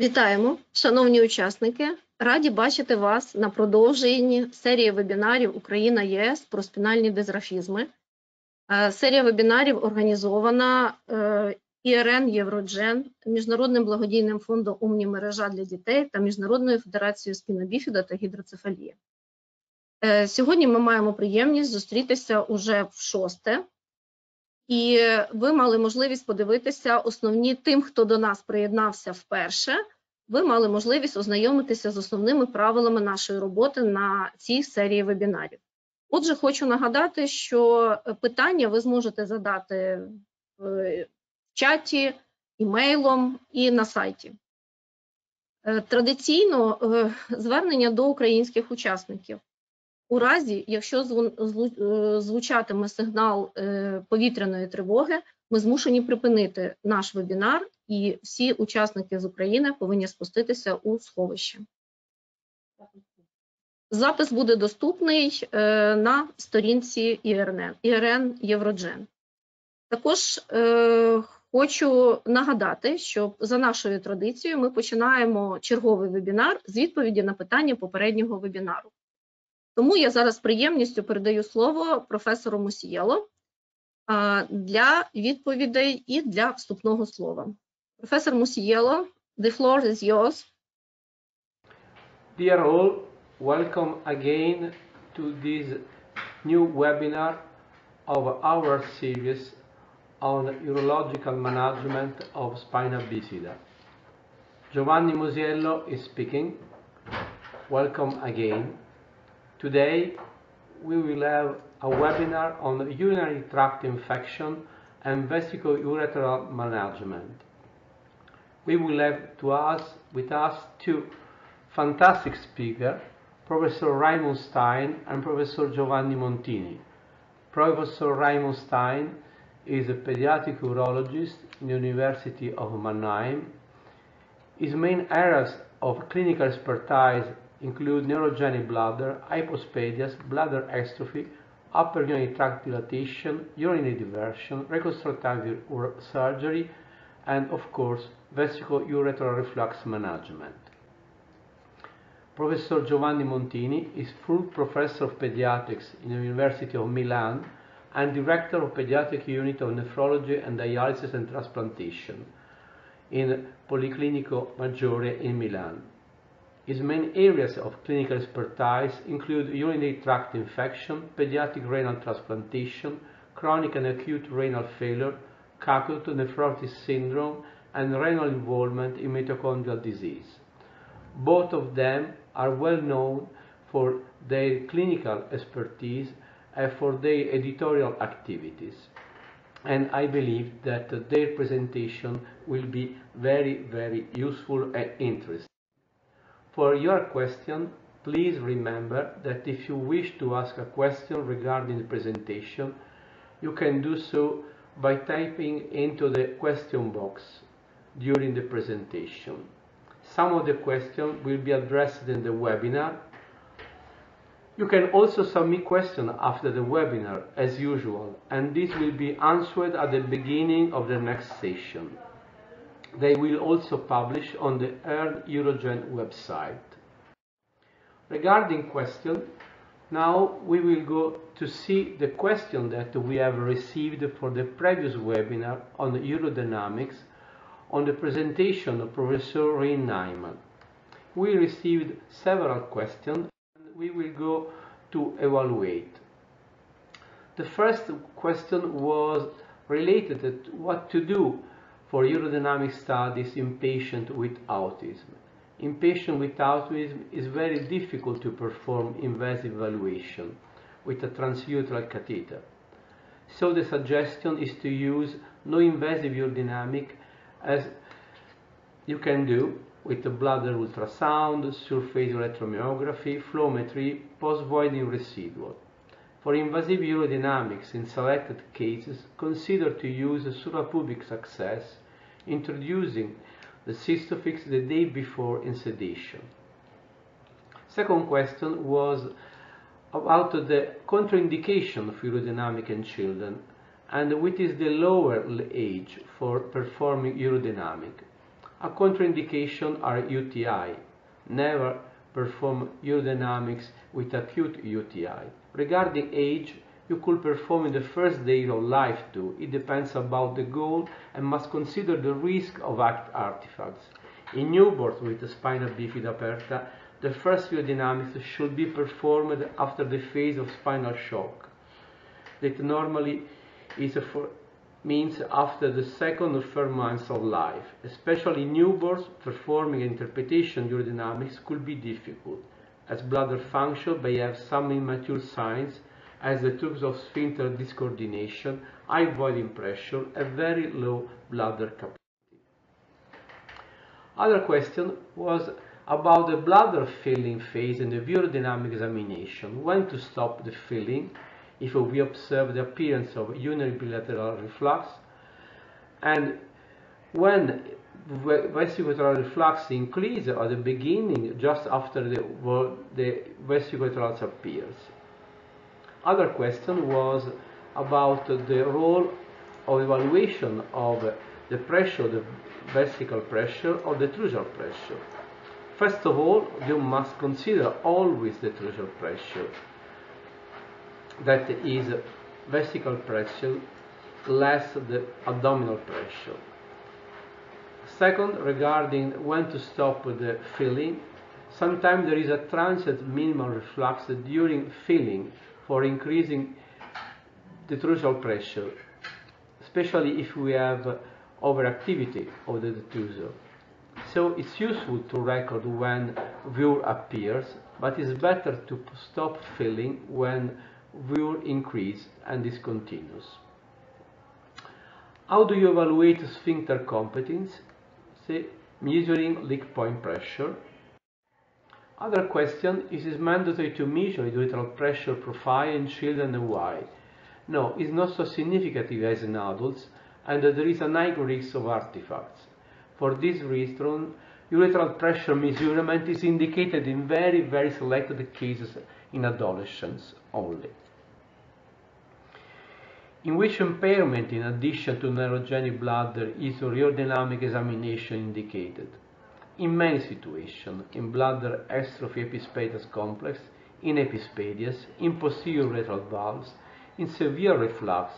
Вітаємо, шановні учасники! Раді бачити вас на продовженні серії вебінарів Україна ЄС про спінальні дизрафізми. Е, Серія вебінарів організована е, ІРН Євроджен, Міжнародним благодійним фондом Умні мережа для дітей та Міжнародною федерацією спінобіфіда та гідроцефалії. Е, Сьогодні ми маємо приємність зустрітися уже в шосте. І ви мали можливість подивитися основні тим, хто до нас приєднався вперше. Ви мали можливість ознайомитися з основними правилами нашої роботи на цій серії вебінарів. Отже, хочу нагадати, що питання ви зможете задати в чаті, імейлом і на сайті. Е, Традиційно е, звернення до українських учасників. У разі, якщо е, звучатиме сигнал е, повітряної тривоги, ми змушені припинити наш вебінар, і всі учасники з України повинні спуститися у сховище. Запис буде доступний е, на сторінці ІРН, Євроджен. Також хочу нагадати, що за нашою традицією ми починаємо черговий вебінар з відповіді на питання попереднього вебінару. Тому я зараз приємністю передаю слово професору Мусієло для відповідей і для вступного слова. Професор Мусієло, the floor is yours. Dear all, welcome again to this new webinar of our series on urological management of spina bifida. Giovanni Musiello is speaking. Welcome again. Today we will have a webinar on urinary tract infection and vesicoureteral management. We will have to with us two fantastic speakers, Professor Raimund Stein and Professor Giovanni Montini. Professor Raimund Stein is a pediatric urologist in the University of Mannheim. His main areas of clinical expertise include neurogenic bladder, hypospadias, bladder exstrophy, upper urinary tract dilatation, urinary diversion, reconstructive ur- surgery, and of course, vesicoureteral reflux management. Professor Giovanni Montini is full professor of pediatrics in the University of Milan and director of pediatric unit of nephrology and dialysis and transplantation in Policlinico Maggiore in Milan. His main areas of clinical expertise include urinary tract infection, pediatric renal transplantation, chronic and acute renal failure, Charcot nephrotic syndrome, and renal involvement in mitochondrial disease. Both of them are well known for their clinical expertise and for their editorial activities. And I believe that their presentation will be very, very useful and interesting. For your question, please remember that if you wish to ask a question regarding the presentation, you can do so by typing into the question box during the presentation. Some of the questions will be addressed in the webinar. You can also submit questions after the webinar as usual, and this will be answered at the beginning of the next session. They will also publish on the ERN eUROGEN website. Regarding question, now we will go to see the question that we have received for the previous webinar on urodynamics on the presentation of Professor Rien Nijman. We received several questions and we will go to evaluate. The first question was related to what to do for urodynamic studies in patients with autism. In patients with autism, it's very difficult to perform invasive evaluation with a transurethral catheter. So the suggestion is to use no invasive urodynamic as you can do with the bladder ultrasound, surface electromyography, flowmetry, post-voiding residual. For invasive urodynamics in selected cases, consider to use a suprapubic success, introducing the cystofix the day before in sedation. Second question was about the contraindication of urodynamic in children and what is the lower age for performing urodynamic. A contraindication are UTI. Never perform urodynamics with acute UTI. Regarding age, you could perform in the first days of life too. It depends about the goal and must consider the risk of act artifacts. In newborns with spina bifida aperta, the first urodynamics should be performed after the phase of spinal shock. That normally is for, means after the second or third months of life. Especially newborns, performing interpretation urodynamics could be difficult, as bladder function may have some immature signs as the tubes of sphincter discoordination, high voiding pressure, and very low bladder capacity. Other question was about the bladder filling phase in the urodynamic examination. When to stop the filling if we observe the appearance of unilateral reflux and when vesicoureteral reflux increases at the beginning just after the, the vesicular appears. Other question was about the role of evaluation of the pressure, the vesical pressure or detrusor pressure. First of all, you must consider always detrusor pressure that is vesical pressure less the abdominal pressure. Second, regarding when to stop the filling, sometimes there is a transient minimal reflux during filling for increasing detrusor pressure, especially if we have overactivity of the detrusor. So it's useful to record when view appears, but it's better to stop filling when will increase and is continuous. How do you evaluate sphincter competence? Measuring leak point pressure. Other question, is it mandatory to measure urethral pressure profile in children and why? No, it's not so significant as in adults and there is a high risk of artifacts. For this reason, urethral pressure measurement is indicated in very, very selected cases in adolescents only in which impairment in addition to neurogenic bladder is urodynamic examination indicated. In many situations, in bladder exstrophy epispadias complex, in epispadias, in posterior urethral valves, in severe reflux,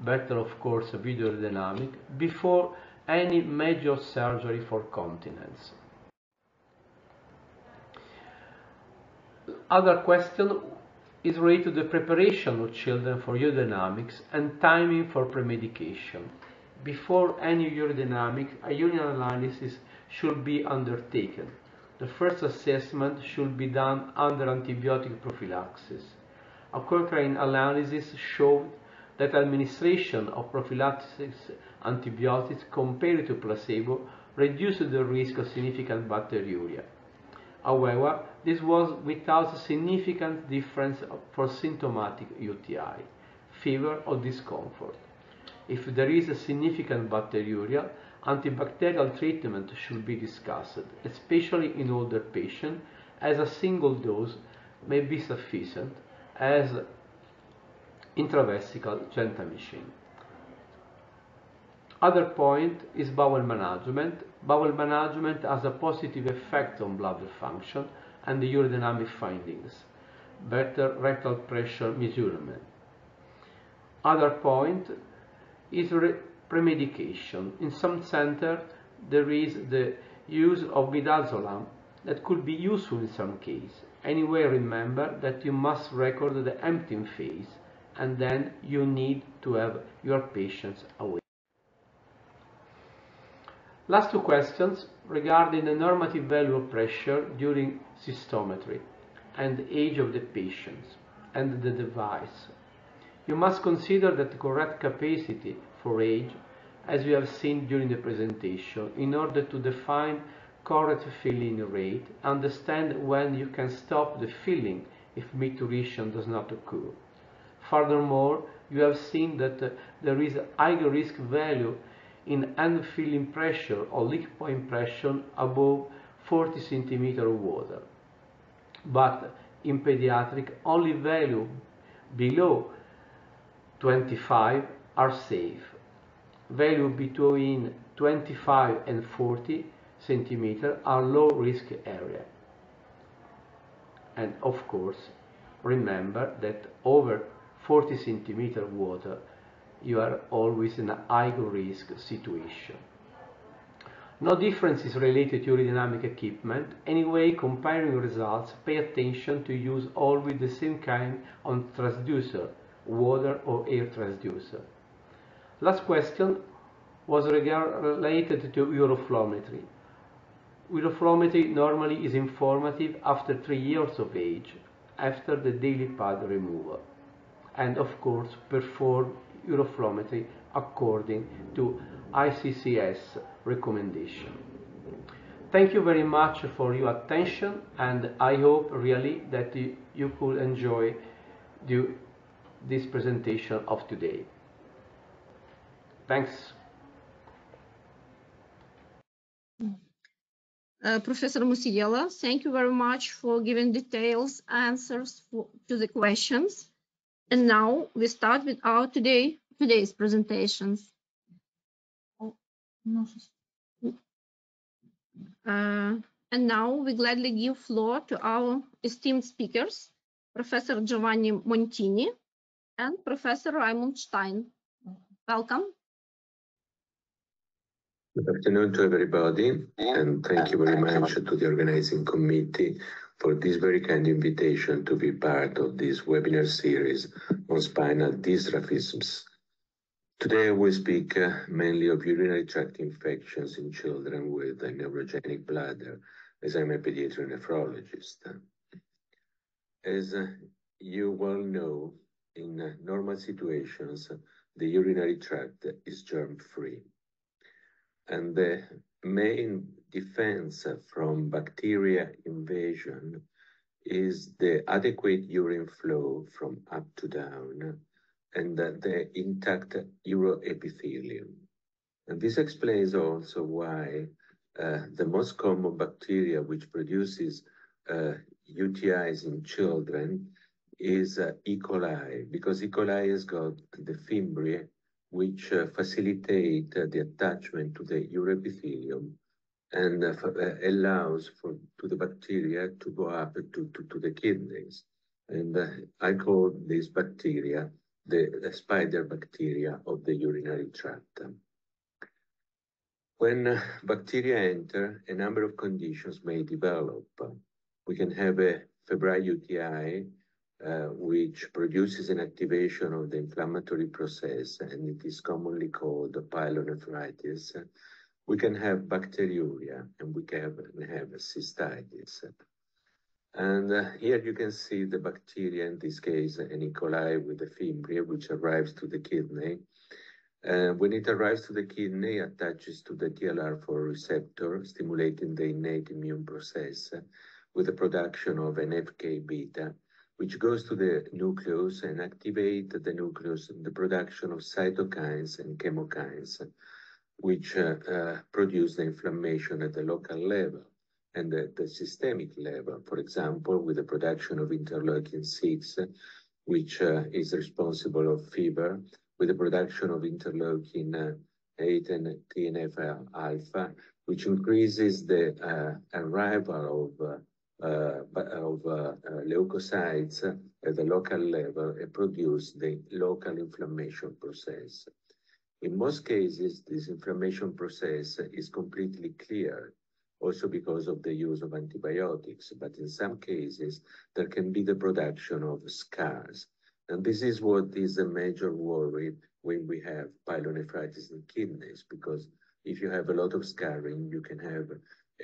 better of course video dynamic, before any major surgery for continence. Other question, is related to the preparation of children for urodynamics and timing for premedication. Before any urodynamic, a urine analysis should be undertaken. The first assessment should be done under antibiotic prophylaxis. A Cochrane analysis showed that administration of prophylactic antibiotics compared to placebo reduced the risk of significant bacteriuria. However, this was without significant difference for symptomatic UTI, fever or discomfort. If there is a significant bacteriuria, antibacterial treatment should be discussed, especially in older patients, as a single dose may be sufficient as intravesical gentamicin. Other point is bowel management. Bowel management has a positive effect on bladder function and the urodynamic findings. Better rectal pressure measurement. Other point is premedication. In some center there is the use of midazolam that could be useful in some case. Anyway, remember that you must record the emptying phase and then you need to have your patients away. Last two questions regarding the normative value of pressure during cystometry and the age of the patients and the device. You must consider that the correct capacity for age, as we have seen during the presentation, in order to define correct filling rate, understand when you can stop the filling if micturition does not occur. Furthermore, you have seen that uh, there is a higher risk value in end filling pressure or leak point pressure above 40 cm of water. But in pediatric, only value below 25 are safe. Value between 25 and 40 centimeter are low risk area. And of course, remember that over 40 centimeter water, you are always in a high risk situation. No difference is related to urodynamic equipment. Anyway, comparing results, pay attention to use always the same kind of transducer, water or air transducer. Last question was related to uroflowmetry. Uroflowmetry normally is informative after three years of age, after the daily pad removal, and of course perform uroflowmetry according to ICCS recommendation. Thank you very much for your attention and I hope really that you, you could enjoy the, this presentation of today. Thanks. Uh, Professor Musiela, thank you very much for giving details answers for, to the questions. And now we start with our today today's presentations. Uh, and now we gladly give floor to our esteemed speakers, Professor Giovanni Montini and Professor Raimund Stein. Welcome. Good afternoon to everybody, and thank you very much to the organizing committee for this very kind invitation to be part of this webinar series on spinal dysraphisms. Today I will speak uh, mainly of urinary tract infections in children with a neurogenic bladder, as I'm a pediatric nephrologist. As uh, you well know, in uh, normal situations, the urinary tract is germ-free. And the main defense from bacteria invasion is the adequate urine flow from up to down and the intact uroepithelium. And this explains also why uh, the most common bacteria which produces uh, UTIs in children is uh, E. coli, because E. coli has got the fimbriae which uh, facilitate uh, the attachment to the uroepithelium and uh, allows for to the bacteria to go up to, to, to the kidneys. And I call these bacteria the, the, spider bacteria of the urinary tract. When bacteria enter, a number of conditions may develop. We can have a febrile UTI, uh, which produces an activation of the inflammatory process, and it is commonly called pyelonephritis. We can have bacteriuria, and we can have cystitis. And uh, here you can see the bacteria, in this case, an E. coli with the fimbriae, which arrives to the kidney. Uh, when it arrives to the kidney, attaches to the TLR4 receptor, stimulating the innate immune process with the production of NF-kappa B, which goes to the nucleus and activate the nucleus, the production of cytokines and chemokines, which uh, uh, produce the inflammation at the local level and at the systemic level. For example, with the production of interleukin 6, which uh, is responsible of fever, with the production of interleukin uh, 8 and TNF alpha, which increases the uh, arrival of uh, of uh, uh, leukocytes at the local level and produce the local inflammation process. In most cases, this inflammation process is completely cleared, also because of the use of antibiotics. But in some cases, there can be the production of scars. And this is what is a major worry when we have pyelonephritis in kidneys, because if you have a lot of scarring, you can have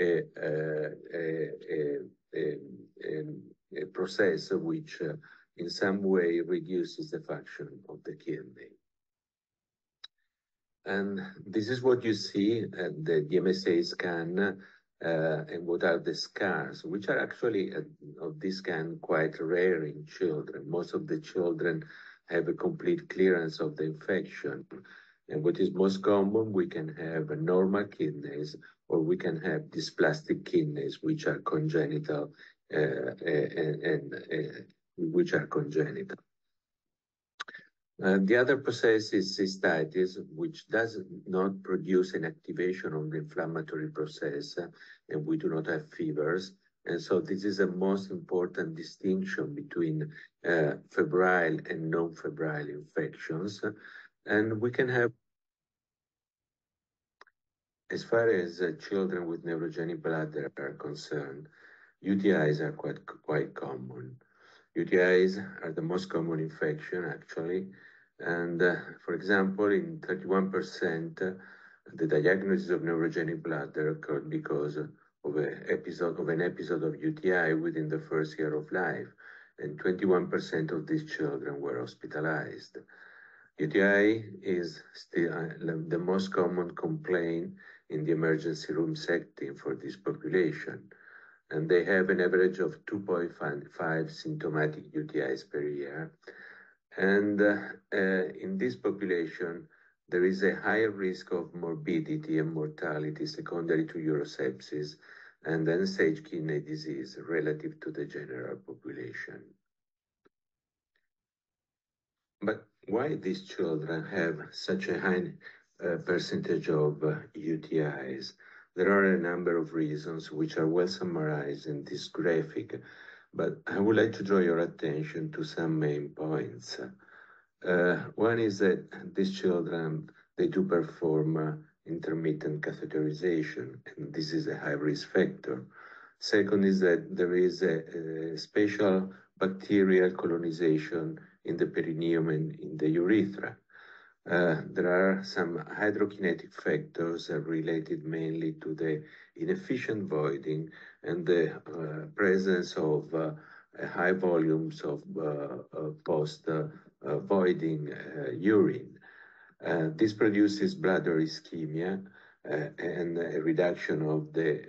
a, a, a, a, a process which uh, in some way reduces the function of the kidney. And this is what you see at the DMSA scan uh, and what are the scars, which are actually uh, of this kind quite rare in children. Most of the children have a complete clearance of the infection. And what is most common, we can have normal kidneys or we can have dysplastic kidneys, which are congenital uh, and, and uh, which are congenital. Uh, the other process is cystitis, which does not produce an activation of the inflammatory process, uh, and we do not have fevers. And so this is the most important distinction between uh, febrile and non-febrile infections. And we can have, as far as uh, children with neurogenic bladder are concerned, UTIs are quite, quite common. UTIs are the most common infection, actually. And uh, for example, in 31%, uh, the diagnosis of neurogenic bladder occurred because of, episode, of an episode of UTI within the first year of life, and 21% of these children were hospitalized. UTI is still uh, the most common complaint in the emergency room setting for this population, and they have an average of 2.5 symptomatic UTIs per year. And uh, uh, in this population, there is a higher risk of morbidity and mortality secondary to urosepsis and end-stage kidney disease relative to the general population. But why these children have such a high percentage of uh, UTIs? There are a number of reasons which are well summarized in this graphic, but I would like to draw your attention to some main points. Uh, one is that these children, they do perform uh, intermittent catheterization, and this is a high risk factor. Second is that there is a special bacterial colonization in the perineum and in the urethra. Uh, there are some hydrokinetic factors related mainly to the inefficient voiding and the uh, presence of uh, high volumes of uh, post uh, voiding urine. This produces bladder ischemia and a reduction of the,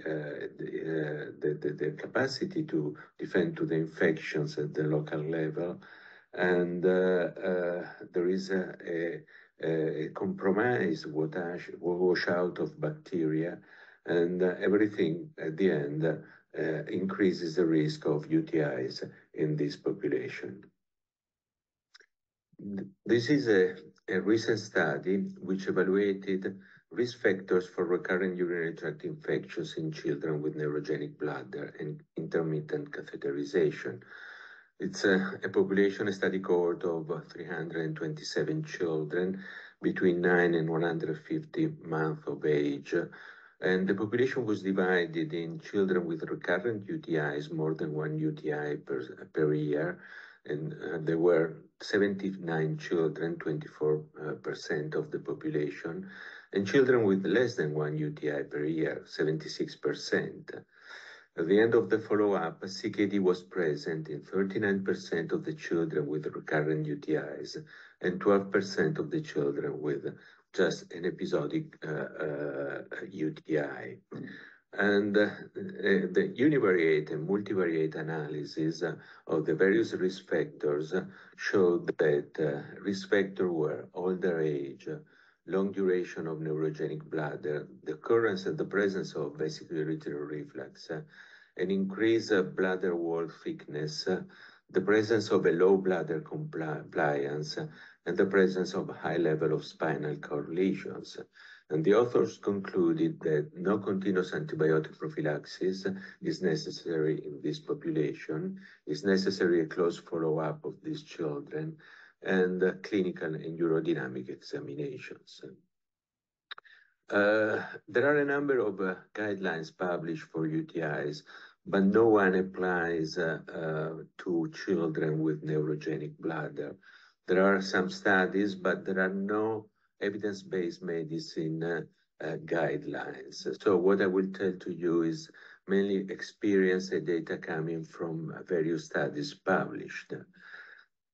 the, the, the, capacity to defend to the infections at the local level. And there is a, a, a compromised wash, washout of bacteria and uh, everything at the end uh, increases the risk of UTIs in this population. This is a recent study which evaluated risk factors for recurrent urinary tract infections in children with neurogenic bladder and intermittent catheterization. It's a, a population study cohort of 327 children between 9 and 150 months of age. And the population was divided in children with recurrent UTIs, more than one UTI per, per year, and uh, there were 79 children, 24% uh, of the population, and children with less than one UTI per year, 76%. At the end of the follow-up, CKD was present in 39% of the children with recurrent UTIs and 12% of the children with just an episodic uh, uh, UTI. And uh, the univariate and multivariate analysis of the various risk factors showed that uh, risk factors were older age, long duration of neurogenic bladder, the occurrence and the presence of vesicoureteral reflux, uh, an increased uh, bladder wall thickness, uh, the presence of a low bladder compliance, and the presence of high level of spinal cord lesions. And the authors concluded that no continuous antibiotic prophylaxis is necessary in this population. It's necessary a close follow-up of these children and uh, clinical and urodynamic examinations. Uh, there are a number of uh, guidelines published for UTIs, but no one applies uh, uh, to children with neurogenic bladder. There are some studies, but there are no evidence-based medicine uh, guidelines. So what I will tell to you is mainly experience and data coming from various studies published.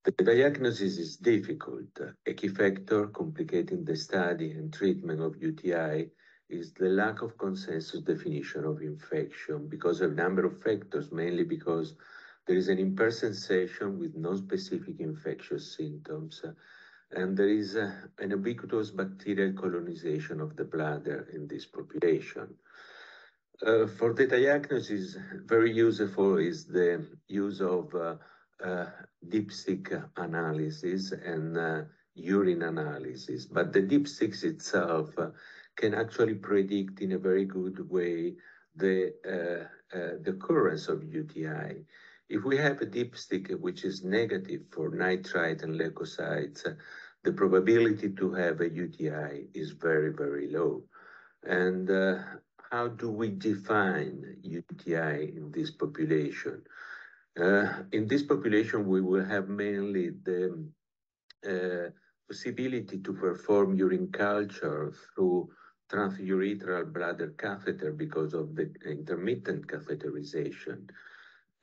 The diagnosis is difficult. A key factor complicating the study and treatment of UTI is the lack of consensus definition of infection because of a number of factors, mainly because there is an impaired sensation with non-specific infectious symptoms and there is uh, an ubiquitous bacterial colonization of the bladder in this population. Uh, for the diagnosis, very useful is the use of uh, uh dipstick analysis and uh, urine analysis, but the dipsticks itself uh, can actually predict in a very good way the, the occurrence of UTI. If we have a dipstick which is negative for nitrite and leukocytes, the probability to have a UTI is very, very low. And how do we define UTI in this population? Uh, in this population, we will have mainly the uh, possibility to perform urine culture through transurethral bladder catheter because of the intermittent catheterization.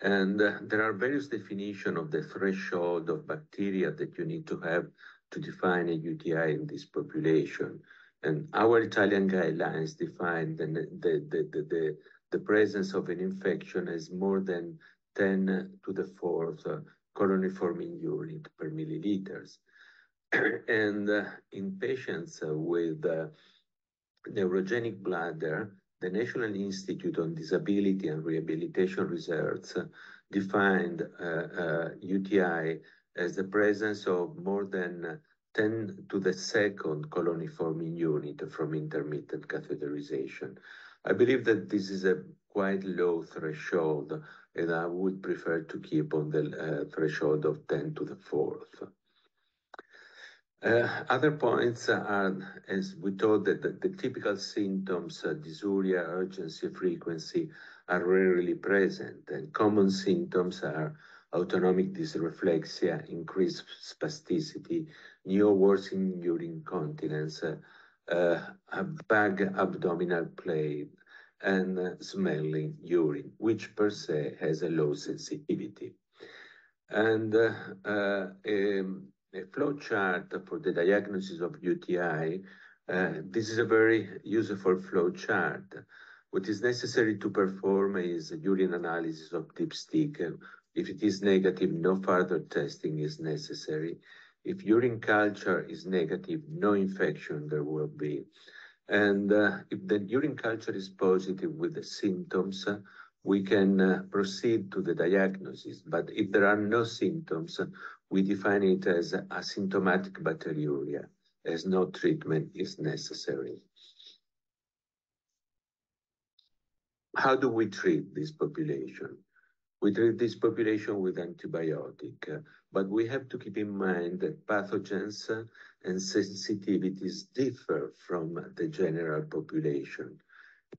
And uh, there are various definitions of the threshold of bacteria that you need to have to define a UTI in this population. And our Italian guidelines define the, presence of an infection as more than 10 to the fourth uh, colony forming unit per milliliters. and uh, in patients uh, with uh, neurogenic bladder, the National Institute on Disability and Rehabilitation Research defined UTI uh, as the presence of more than 10 to the second colony forming unit from intermittent catheterization. I believe that this is a quite low threshold, and I would prefer to keep on the uh, threshold of 10 to the fourth. Uh, other points are, as we told, that the, typical symptoms, uh, dysuria, urgency, frequency, are rarely present, and common symptoms are autonomic dysreflexia, increased spasticity, new worsening urine continence, a bag abdominal pain, and smelling urine, which per se has a low sensitivity. And uh, uh, um, a flow chart for the diagnosis of UTI. Uh, this is a very useful flow chart. What is necessary to perform is a urine analysis of dipstick. If it is negative, no further testing is necessary. If urine culture is negative, no infection there will be. And uh, if the urine culture is positive with the symptoms, uh, we can uh, proceed to the diagnosis. But if there are no symptoms, we define it as asymptomatic bacteriuria, as no treatment is necessary. How do we treat this population? We treat this population with antibiotic, uh, but we have to keep in mind that pathogens and sensitivities differ from the general population.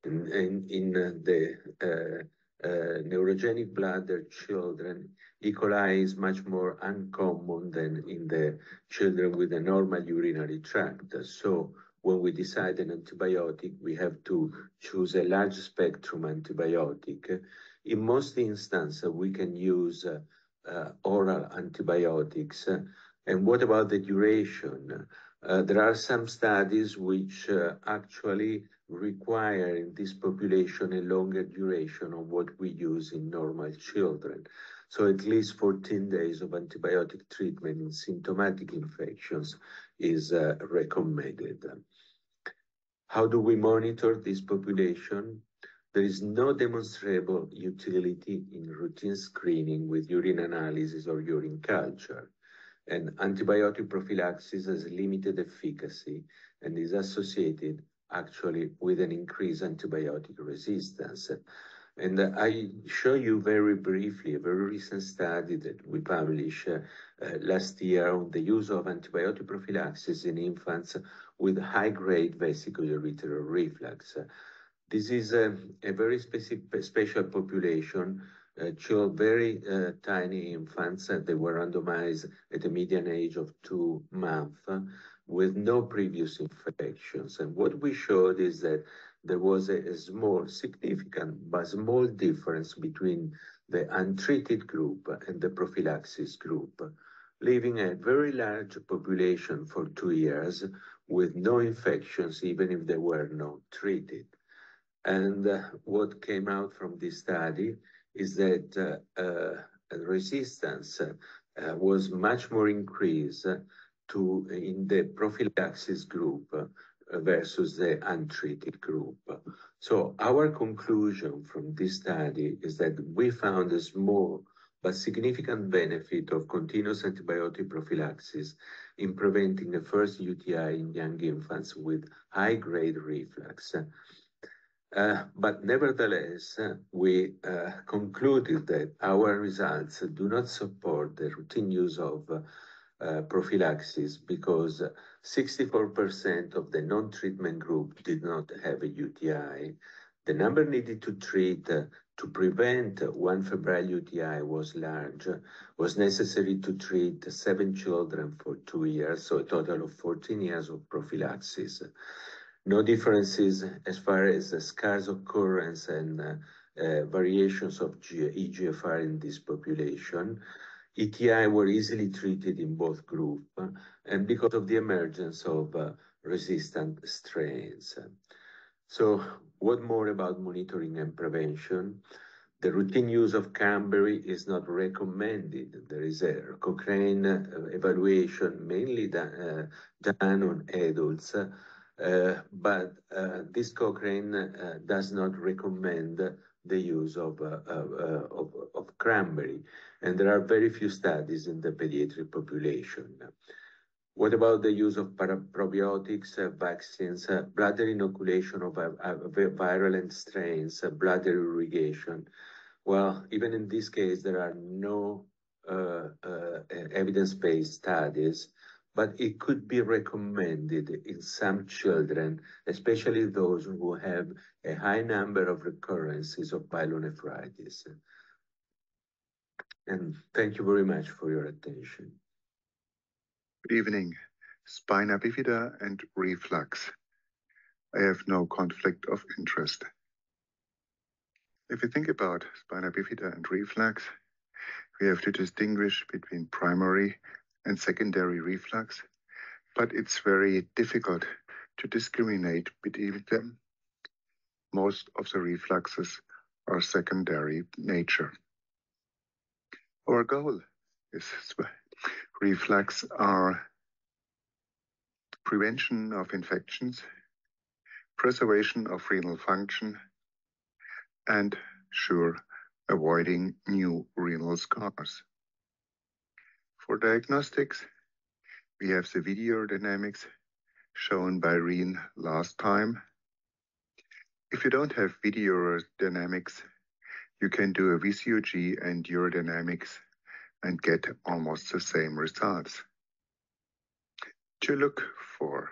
In, in, in uh, the uh, uh, neurogenic bladder children, E. coli is much more uncommon than in the children with a normal urinary tract. So when we decide an antibiotic, we have to choose a large spectrum antibiotic. In most instances, we can use uh, oral antibiotics. And what about the duration? Uh, there are some studies which uh, actually require in this population a longer duration of what we use in normal children. So at least 14 days of antibiotic treatment in symptomatic infections is uh, recommended. How do we monitor this population? There is no demonstrable utility in routine screening with urine analysis or urine culture. And antibiotic prophylaxis has limited efficacy and is associated actually with an increased antibiotic resistance. And I show you very briefly a very recent study that we published uh, uh, last year on the use of antibiotic prophylaxis in infants with high-grade vesicoureteral reflux. This is a, a very specific, special population uh, showed very uh, tiny infants. Uh, they were randomized at a median age of two months with no previous infections. And what we showed is that there was a, small, significant, but small difference between the untreated group and the prophylaxis group, leaving a very large population for two years with no infections, even if they were not treated. And what came out from this study is that uh, uh, resistance uh, was much more increased to in the prophylaxis group versus the untreated group. So our conclusion from this study is that we found a small but significant benefit of continuous antibiotic prophylaxis in preventing the first UTI in young infants with high-grade reflux. Uh, but nevertheless, uh, we uh, concluded that our results do not support the routine use of prophylaxis because 64% of the non-treatment group did not have a UTI. The number needed to treat to prevent one febrile UTI was large, was necessary to treat seven children for two years, so a total of 14 years of prophylaxis. No differences as far as the scars occurrence and uh, uh, variations of G EGFR in this population. UTI were easily treated in both groups and because of the emergence of uh, resistant strains. So what more about monitoring and prevention? The routine use of cranberry is not recommended. There is a Cochrane uh, evaluation mainly done, uh, done on adults uh, but uh, this Cochrane uh, does not recommend the use of, of, of, cranberry, and there are very few studies in the pediatric population. What about the use of probiotics, uh, vaccines, uh, bladder inoculation of uh, virulent strains, bladder irrigation? Well, even in this case, there are no evidence-based studies but it could be recommended in some children, especially those who have a high number of recurrences of pyelonephritis. And thank you very much for your attention. Good evening. Spina bifida and reflux. I have no conflict of interest. If you think about spina bifida and reflux, we have to distinguish between primary and secondary reflux, but it's very difficult to discriminate between them. Most of the refluxes are secondary nature. Our goal is reflux are prevention of infections, preservation of renal function, and sure, avoiding new renal scars. For diagnostics, we have the video dynamics shown by Rien last time. If you don't have video dynamics, you can do a VCUG and urodynamics and get almost the same results. To look for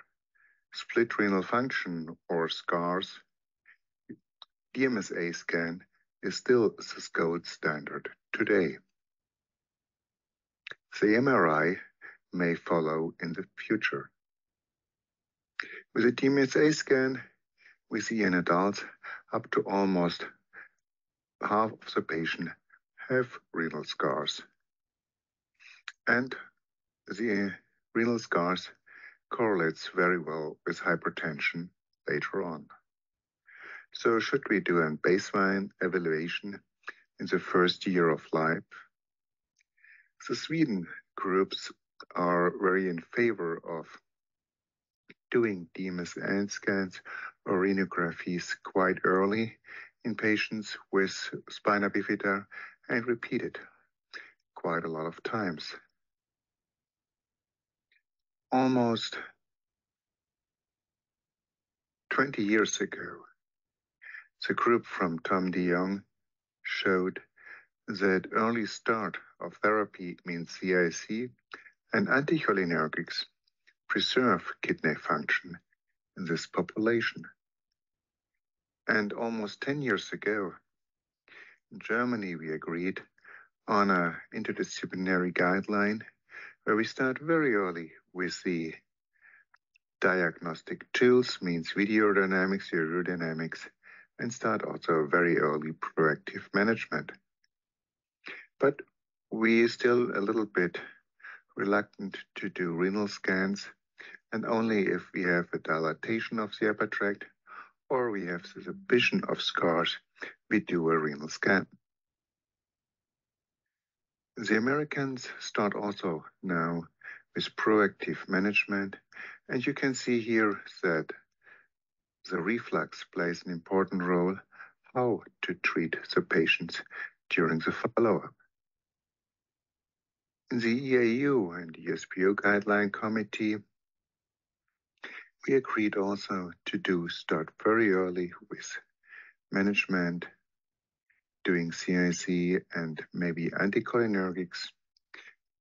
split renal function or scars, DMSA scan is still the gold standard today. The MRI may follow in the future. With a DMSA scan, we see in adults up to almost half of the patient have renal scars. And the uh, renal scars correlates very well with hypertension later on. So should we do a baseline evaluation in the first year of life the Sweden groups are very in favor of doing DMSA scans or renographies quite early in patients with spina bifida and repeat it quite a lot of times. Almost 20 years ago, the group from Tom de Jong showed that early start of therapy means CIC and anticholinergics preserve kidney function in this population. And almost 10 years ago, in Germany, we agreed on an interdisciplinary guideline where we start very early with the diagnostic tools, means video dynamics, urodynamics, and start also very early proactive management. But we still a little bit reluctant to do renal scans, and only if we have a dilatation of the upper tract or we have the suspicion of scars, we do a renal scan. The Americans start also now with proactive management, and you can see here that the reflux plays an important role how to treat the patients during the follow-up. The EAU and ESPU guideline committee, we agreed also to do start very early with management, doing CIC and maybe anticholinergics,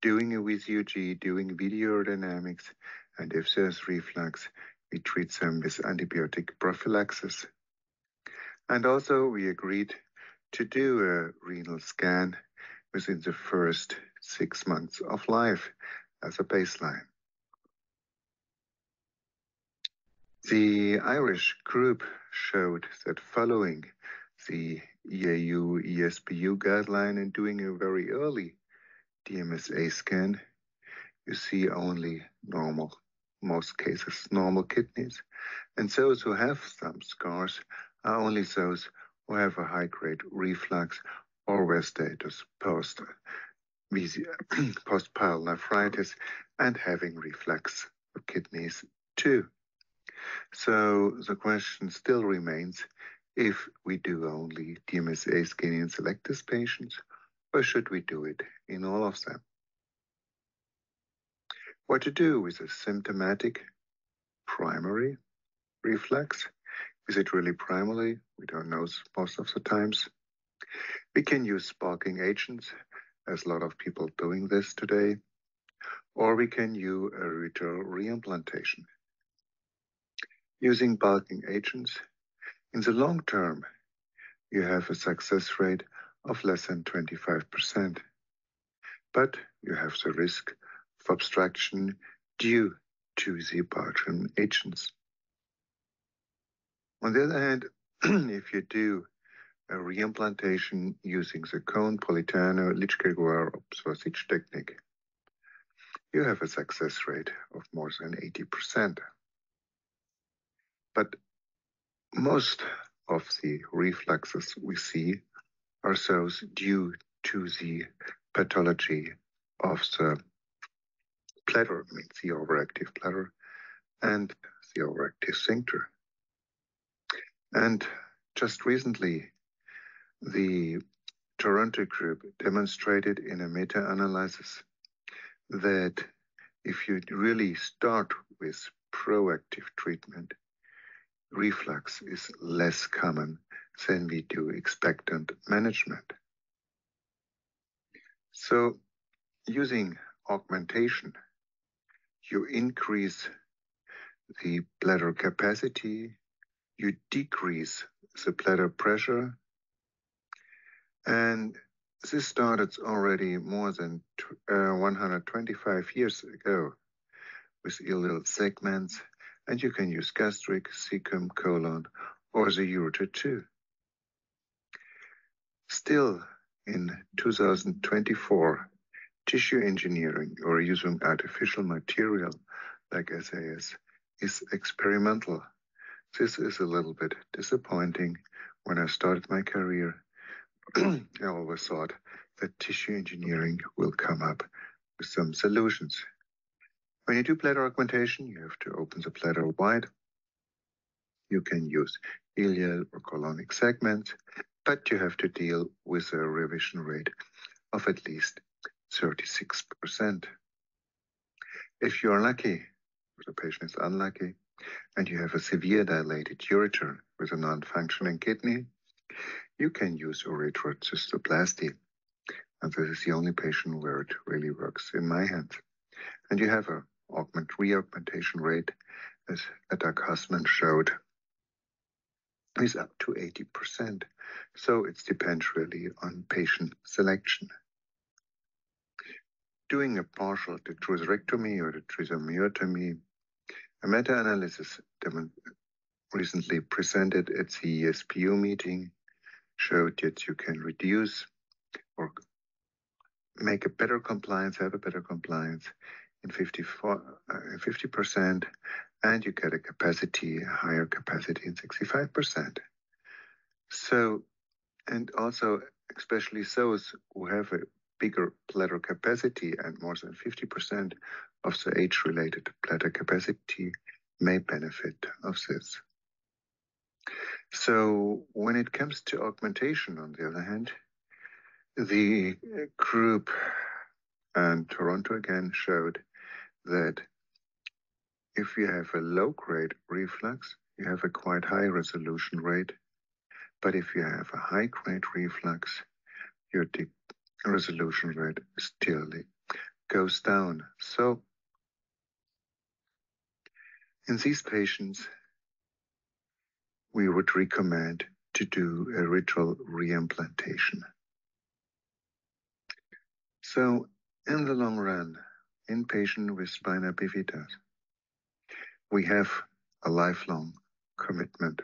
doing a VCUG, doing video dynamics, and if there's reflux, we treat them with antibiotic prophylaxis. And also we agreed to do a renal scan within the first six months of life as a baseline. The Irish group showed that following the EAU ESPU guideline and doing a very early DMSA scan, you see only normal, most cases, normal kidneys. And those who have some scars are only those who have a high grade reflux or where status post post nephritis and having reflux of kidneys too. So the question still remains if we do only DMSA scanning in selected patients, or should we do it in all of them? What to do with a symptomatic primary reflux? Is it really primary? We don't know most of the times. We can use bulking agents, as a lot of people doing this today, or we can use a ureteral reimplantation. Using bulking agents, in the long term, you have a success rate of less than 25%, but you have the risk of obstruction due to the bulking agents. On the other hand, if you do a reimplantation using the Cohen Politano Lichtenegger Obsvasich technique, you have a success rate of more than 80%. But most of the refluxes we see are those due to the pathology of the bladder, means the overactive bladder, and the overactive sphincter. And just recently, the Toronto group demonstrated in a meta-analysis that if you really start with proactive treatment, reflux is less common than we do expectant management. So using augmentation, you increase the bladder capacity, you decrease the bladder pressure, and this started already more than uh, 125 years ago with ileal segments, and you can use gastric, cecum, colon, or the ureter too. Still, in 2024, tissue engineering or using artificial material like SAS is experimental. This is a little bit disappointing. When I started my career, I always thought that tissue engineering will come up with some solutions. When you do bladder augmentation, you have to open the bladder wide. You can use ileal or colonic segments, but you have to deal with a revision rate of at least 36%. If you are lucky, or the patient is unlucky, and you have a severe dilated ureter with a non-functioning kidney, you can use ureteral cystoplasty. And this is the only patient where it really works in my hands. And you have a augment reaugmentation rate, as Doug Husmann showed, is up to 80%. So it depends really on patient selection. Doing a partial detrusorectomy or trisomyotomy, a meta-analysis recently presented at the ESPU meeting showed that you can reduce or make a better compliance, have a better compliance in 54, uh, 50%, and you get a capacity, a higher capacity in 65%. So, and also, especially those who have a bigger bladder capacity and more than 50% of the age-related bladder capacity may benefit of this. So when it comes to augmentation, on the other hand, the group uh, and Toronto again showed that if you have a low grade reflux, you have a quite high resolution rate. But if you have a high grade reflux, your resolution rate still goes down. So in these patients, we would recommend to do a ureteral reimplantation. So in the long run, in patient with spina bifida, we have a lifelong commitment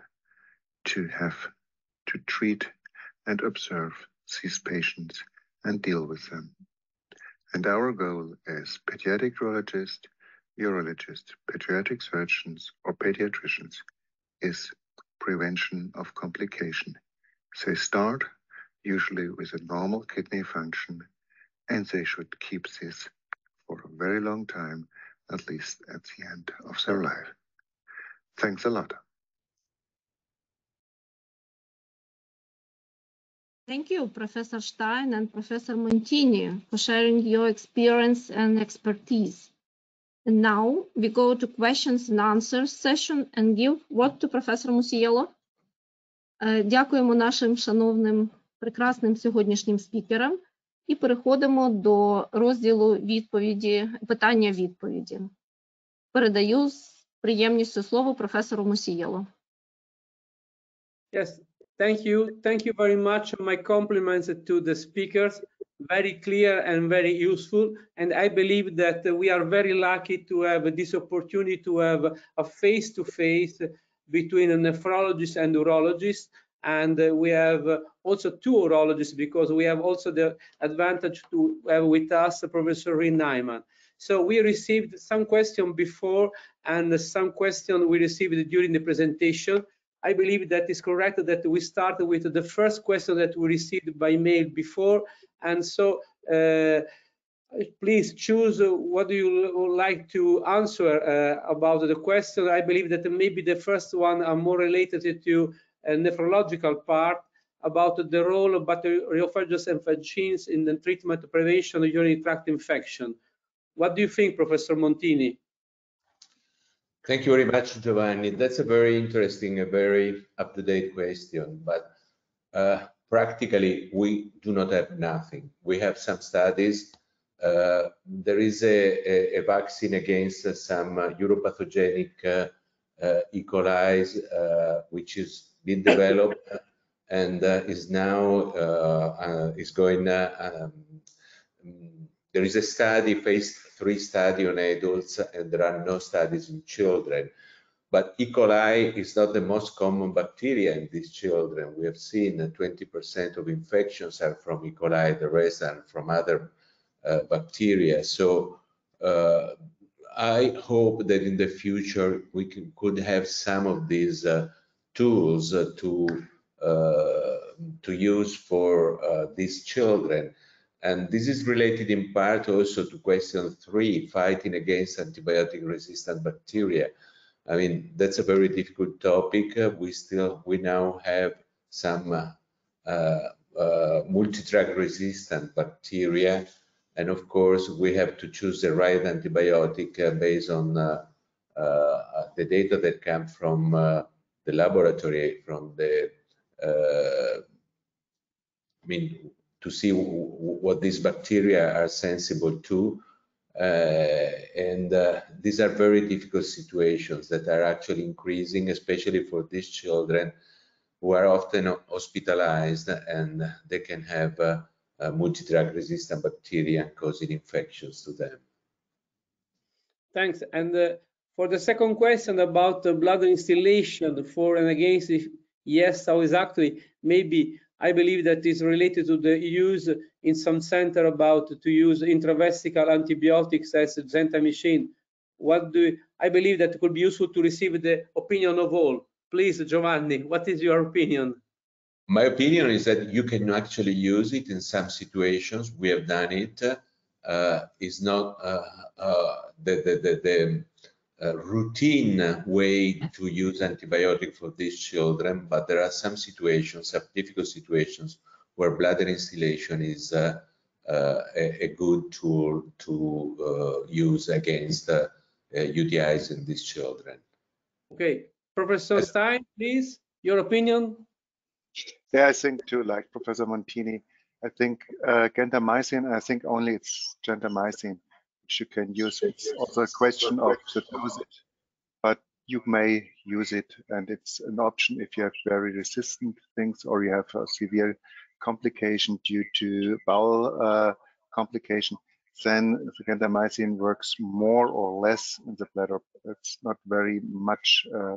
to have to treat and observe these patients and deal with them. And our goal as pediatric urologists, urologists, pediatric surgeons, or pediatricians is prevention of complication. They start usually with a normal kidney function and they should keep this for a very long time, at least at the end of their life. Thanks a lot. Thank you, Professor Stein and Professor Montini, for sharing your experience and expertise. Now we go to questions and answers session and give word to Professor Musiello. Е, Дякуємо нашим шановним прекрасним сьогоднішнім спікерам і переходимо до розділу відповіді, питання-відповіді. Передаю з приємністю слово професору Мусієло. Yes, thank you. Thank you very much. My compliments to the speakers. Very clear and very useful. And I believe that we are very lucky to have this opportunity to have a face-to-face between a nephrologist and urologist. And we have also two urologists because we have also the advantage to have with us Professor Rien Nijman. So we received some question before and some question we received during the presentation. I believe that is correct that we start with the first question that we received by mail before. And so uh, please choose what you like to answer uh, about the question. I believe that maybe the first one are more related to a nephrological part about the role of bacteriophages and emphysems in the treatment prevention of urinary tract infection. What do you think, Professor Montini? Thank you very much, Giovanni. That's a very interesting, a very up-to-date question, but uh, practically we do not have nothing. We have some studies. Uh, there is a, a, a, vaccine against uh, some uropathogenic uh, uh, E. coli, uh, which is being developed and is now is going. Um, there is a study, phase three studies on adults, and there are no studies in children. But E. coli is not the most common bacteria in these children. We have seen that 20% of infections are from E. coli, the rest are from other uh, bacteria. So uh, I hope that in the future we can, could have some of these uh, tools to uh, to use for uh, these children. And this is related in part also to question three, fighting against antibiotic resistant bacteria. I mean, that's a very difficult topic. Uh, we still, we now have some uh, uh, multi-drug resistant bacteria. And of course, we have to choose the right antibiotic uh, based on uh, uh, the data that come from the laboratory, from the, I mean, to see what these bacteria are sensible to. Uh, and uh, these are very difficult situations that are actually increasing, especially for these children who are often hospitalized and they can have uh, multi-drug resistant bacteria causing infections to them. Thanks. And uh, for the second question about the blood instillation for and against, yes, how exactly, maybe I believe that is related to the use in some center about to use intravesical antibiotics as a gentamicin. What do I believe that could be useful to receive the opinion of all? Please, Giovanni, what is your opinion? My opinion is that you can actually use it in some situations. We have done it. Uh, it's not uh, uh, the, the, the, the routine way to use antibiotic for these children, but there are some situations, some difficult situations, where bladder instillation is uh, uh, a, a, good tool to uh, use against uh, UTIs in these children. Okay, Professor Stein, please, your opinion. Yeah, I think too, like Professor Montini, I think uh, gentamicin, I think only it's gentamicin which you can use. It's also a question of the dosage, but you may use it and it's an option if you have very resistant things or you have a severe complication due to bowel uh, complication, then the gentamicin works more or less in the bladder. It's not very much, uh,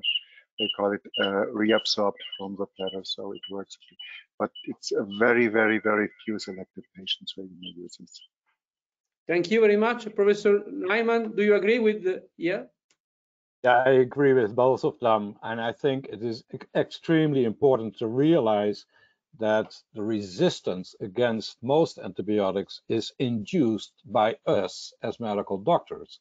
they call it uh, reabsorbed from the bladder, so it works. But it's a very, very, very few selected patients where you may use this. Thank you very much, Professor Nijman. Do you agree with the, yeah? Yeah, I agree with both of them. And I think it is extremely important to realize that the resistance against most antibiotics is induced by us as medical doctors.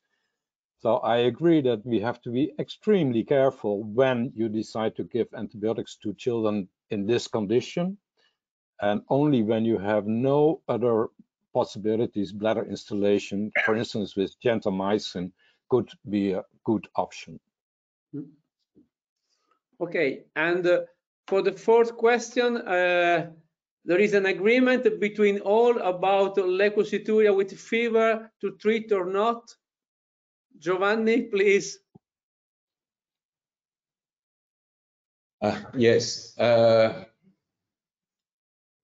So I agree that we have to be extremely careful when you decide to give antibiotics to children in this condition, and only when you have no other possibilities, bladder instillation, for instance, with gentamicin, could be a good option. Okay, and uh, for the fourth question, uh, there is an agreement between all about leukocyturia with fever to treat or not. Giovanni, please. Uh, yes. Uh,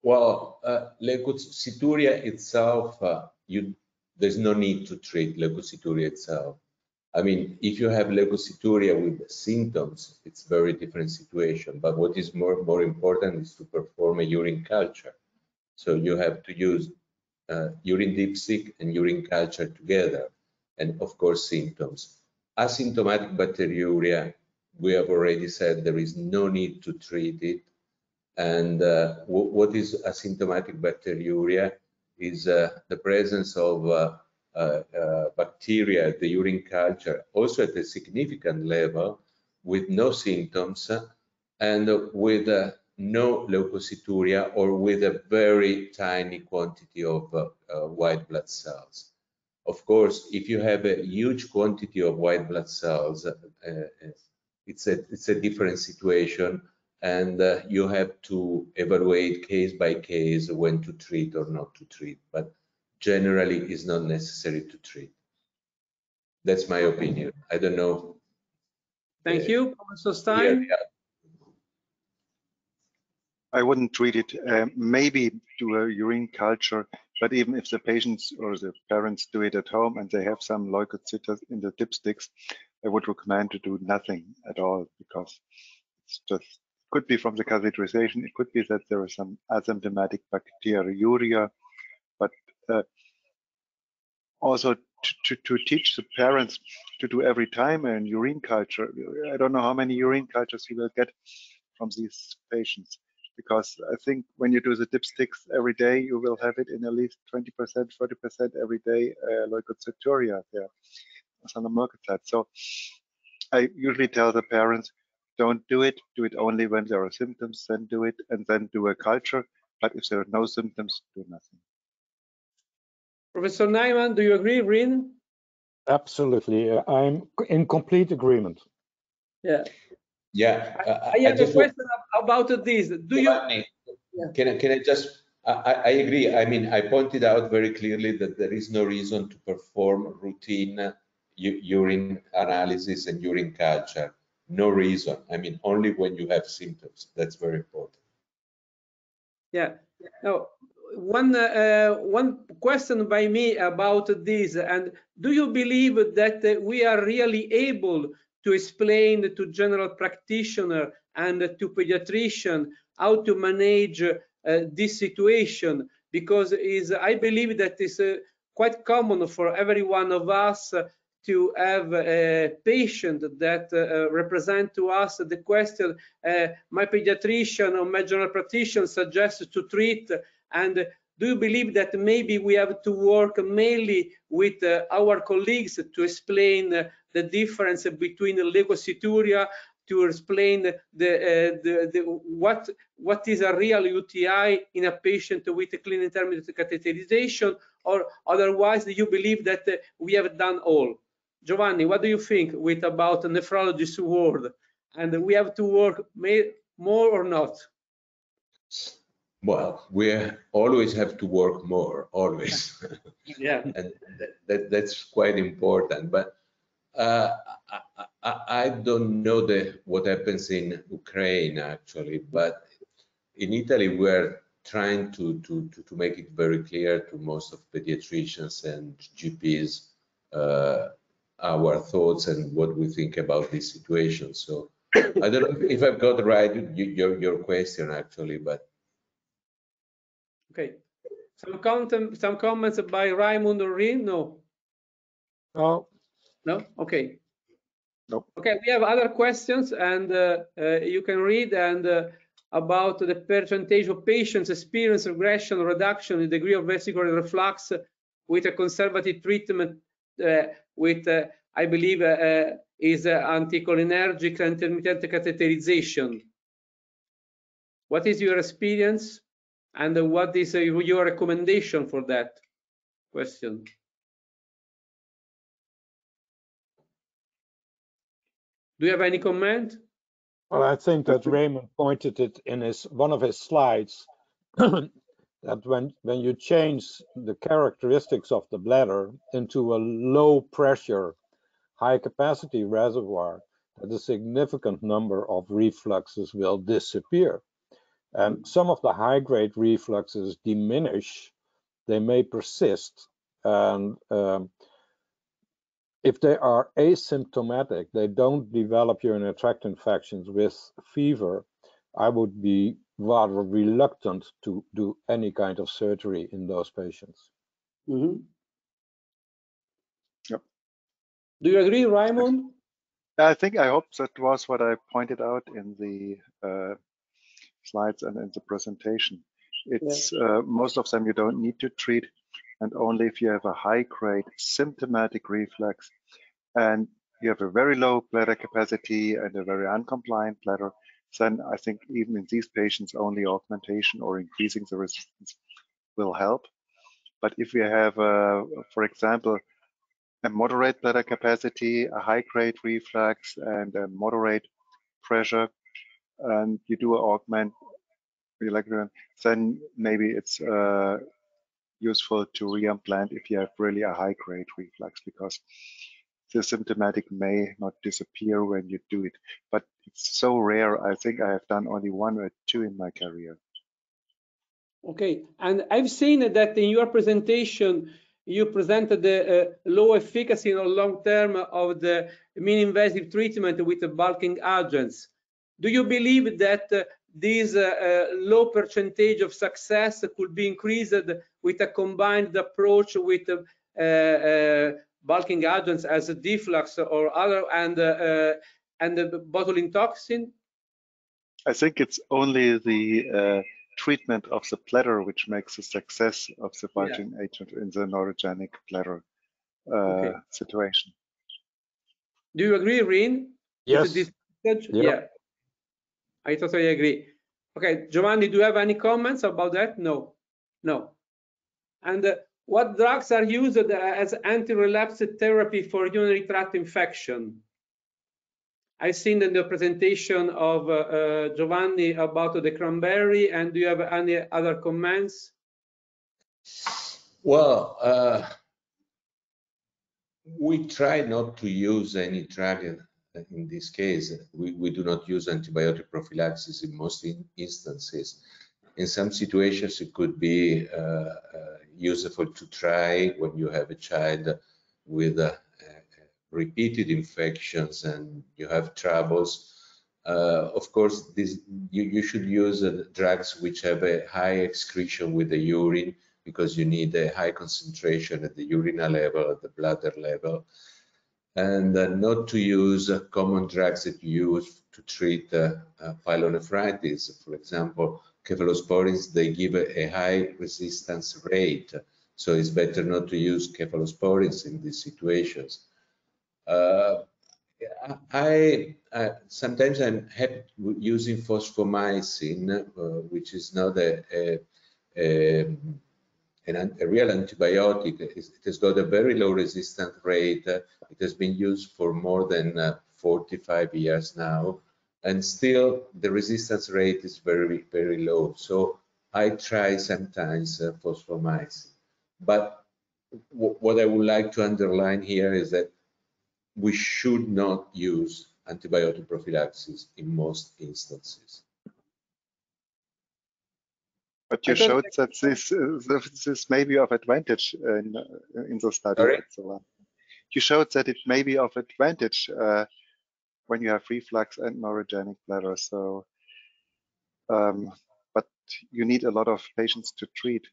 well, uh, leukocyturia itself, uh, you, there's no need to treat leukocyturia itself. I mean, if you have leukocyturia with symptoms, it's a very different situation. But what is more, more important is to perform a urine culture. So you have to use uh, urine dipstick and urine culture together. And of course, symptoms. Asymptomatic bacteriuria, we have already said there is no need to treat it. And uh, what is asymptomatic bacteriuria is uh, the presence of uh, uh, uh, bacteria at the urine culture, also at a significant level, with no symptoms and with uh, no leukocyturia or with a very tiny quantity of white blood cells. Of course, if you have a huge quantity of white blood cells, it's a it's a different situation and uh, you have to evaluate case by case when to treat or not to treat but generally it's not necessary to treat. That's my opinion. I don't know. Thank uh, you, Professor Stein. Yeah, yeah. I wouldn't treat it. Uh, maybe do a urine culture, but even if the patients or the parents do it at home and they have some leukocytes in the dipsticks, I would recommend to do nothing at all because it's just could be from the catheterization. It could be that there is some asymptomatic bacteriuria, but uh, also to, to, teach the parents to do every time a urine culture. I don't know how many urine cultures you will get from these patients because I think when you do the dipsticks every day, you will have it in at least 20%, 40% every day uh, leukocyturia there on the market side. So I usually tell the parents, don't do it, do it only when there are symptoms, then do it, and then do a culture. But if there are no symptoms, do nothing. Professor Nijman, do you agree, Rien? Absolutely. I'm in complete agreement. Yeah. Yeah. Uh, I, I, have a question about this. Do you? Can I, can I just? I, I agree. I mean, I pointed out very clearly that there is no reason to perform routine urine analysis and urine culture. No reason. I mean, only when you have symptoms. That's very important. Yeah. No, one uh, one question by me about this and do you believe that uh, we are really able to explain to general practitioner and to pediatrician how to manage uh, this situation because is i believe that is uh, quite common for every one of us to have a patient that uh, represent to us the question uh, my pediatrician or my general practitioner suggests to treat and do you believe that maybe we have to work mainly with uh, our colleagues to explain uh, the difference between leukocyturia to explain the, uh, the, the what what is a real UTI in a patient with a clean intermittent catheterization, or otherwise do you believe that uh, we have done all. Giovanni, what do you think with about the nephrologist world? And we have to work more or not? Well, we always have to work more, always. yeah. and that, that, that's quite important. But uh, I, I, I, don't know the, what happens in Ukraine actually, but in Italy we're trying to, to, to, to, make it very clear to most of pediatricians and GPs uh, our thoughts and what we think about this situation. So I don't know if I've got right your, your question actually, but Okay. Some content, some comments by Raimund or Rien? No. No. No. Okay. Nope. Okay. We have other questions, and uh, uh, you can read and uh, about the percentage of patients experience regression or reduction in degree of vesicular reflux with a conservative treatment with, uh, I believe, uh, is anticholinergic intermittent catheterization. What is your experience? And what is uh, your recommendation for that question? Do you have any comment? Well, I think that Raimund pointed it in his one of his slides that when when you change the characteristics of the bladder into a low pressure, high capacity reservoir, that a significant number of refluxes will disappear. And some of the high-grade refluxes diminish, they may persist. And um, if they are asymptomatic, they don't develop urinary tract infections with fever, I would be rather reluctant to do any kind of surgery in those patients. Mm -hmm. Yep. Do you agree, Raimund? I think I hope that was what I pointed out in the uh, slides and in the presentation. It's yeah. uh, most of them you don't need to treat, and only if you have a high grade symptomatic reflux and you have a very low bladder capacity and a very uncompliant bladder, then I think even in these patients, only augmentation or increasing the resistance will help. But if we have, uh, for example, a moderate bladder capacity, a high grade reflux, and a moderate pressure, and you do augment then maybe it's uh, useful to reimplant if you have really a high grade reflux because the symptomatic may not disappear when you do it. But it's so rare. I think I have done only one or two in my career. Okay, and I've seen that in your presentation, you presented the uh, low efficacy in the long term of the minimally invasive treatment with the bulking agents. Do you believe that uh, this uh, uh, low percentage of success could be increased with a combined approach with uh, bulking agents as a deflux or other and and the botulinum toxin? I think it's only the uh, treatment of the bladder which makes the success of the bulking yeah. agent in the neurogenic bladder uh, okay. situation. Do you agree, Rien? Yes. Yep. Yeah. I totally agree. Okay, Giovanni, do you have any comments about that? No, no. And uh, what drugs are used as anti-relapse therapy for urinary tract infection? I've seen in the presentation of uh, uh, Giovanni about the cranberry, and do you have any other comments? Well, uh, we try not to use any drug in this case, we, we do not use antibiotic prophylaxis in most in instances. In some situations, it could be uh, uh, useful to try when you have a child with uh, repeated infections and you have troubles. Uh, of course, this, you, you should use uh, drugs which have a high excretion with the urine because you need a high concentration at the urinal level, at the bladder level and uh, not to use uh, common drugs that you use to treat uh, pyelonephritis. For example, cephalosporins, they give a, a, high resistance rate. So it's better not to use cephalosporins in these situations. Uh, I, sometimes I'm happy using fosfomycin, uh, which is not a, a, a, an, a real antibiotic. It has got a very low resistance rate. It has been used for more than uh, 45 years now, and still the resistance rate is very, very low. So I try sometimes fosfomycin. But what I would like to underline here is that we should not use antibiotic prophylaxis in most instances. But you showed that this, uh, this may be of advantage in, uh, in the study. Sorry? You showed that it may be of advantage uh, when you have reflux and neurogenic bladder. So, um, but you need a lot of patients to treat.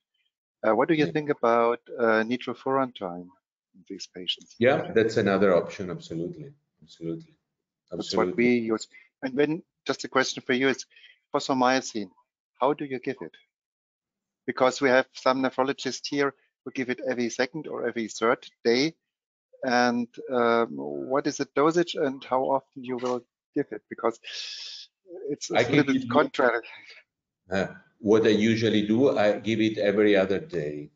Uh, what do you think about uh, nitrofurantoin in these patients? Yeah, that's another option. Absolutely, absolutely, absolutely. That's what we use. And then, just a question for you is, fosfomycin, how do you give it? Because we have some nephrologists here who give it every second or every third day. And um, what is the dosage and how often you will give it? Because it's, it's a little bit contrary. Uh, what I usually do, I give it every other day.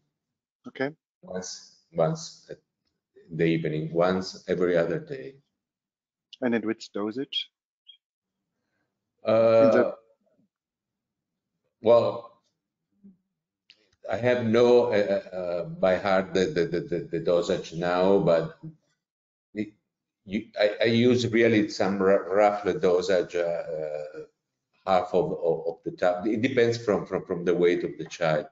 Okay. Once, once the evening, once every other day. And at which dosage? Uh. Well, I have no uh, uh, by heart the, the, the, the, dosage now, but it, you, I, I, use really some rough dosage uh, half of, of, of, the time. It depends from, from, from the weight of the child.